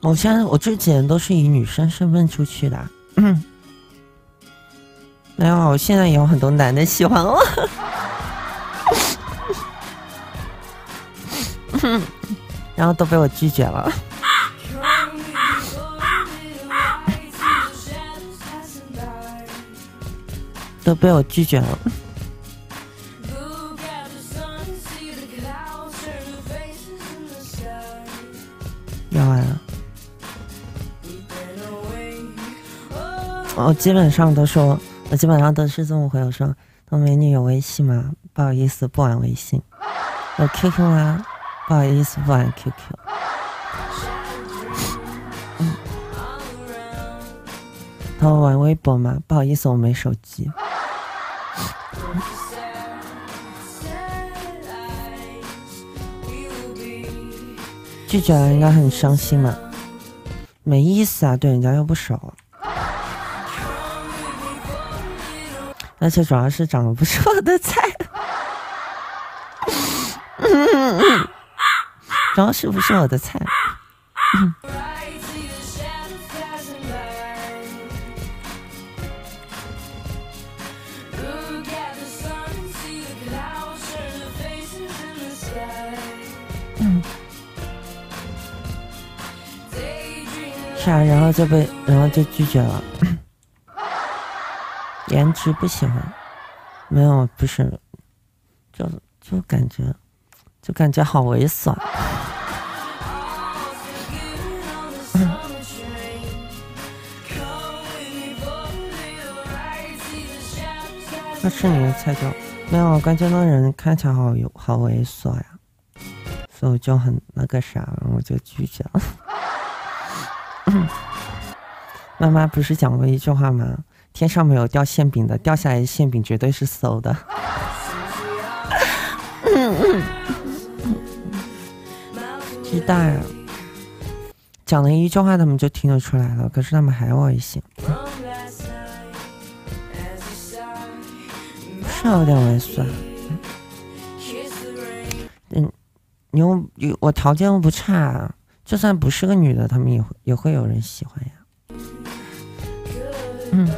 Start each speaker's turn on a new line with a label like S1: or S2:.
S1: 我现在我之前都是以女生身份出去的，嗯，没有，我现在也有很多男的喜欢我，然后都被我拒绝了，都被我拒绝了。要完了，我基本上都说，我基本上都是这么回我说：“说美女有微信吗？不好意思，不玩微信。有 QQ 吗？不好意思，不玩 QQ。嗯，他玩微博吗？不好意思，我没手机。拒绝了应该很伤心嘛，没意思啊，对人家又不熟，而且主要是长得不是我的菜，主要是不是我的菜。是啊然后就被，然后就拒绝了。颜值不喜欢，没有，不是，就就感觉，就感觉好猥琐。那是你的菜就没有，感觉那人看起来好有好猥琐呀，所以我就很那个啥，我就拒绝了。妈妈不是讲过一句话吗？天上没有掉馅饼的，掉下来的馅饼绝对是馊的。鸡蛋，讲了一句话，他们就听得出来了。可是他们还要一些，是有点猥琐。嗯，你又我条件又不差。就算不是个女的，他们也会也会有人喜欢呀。嗯。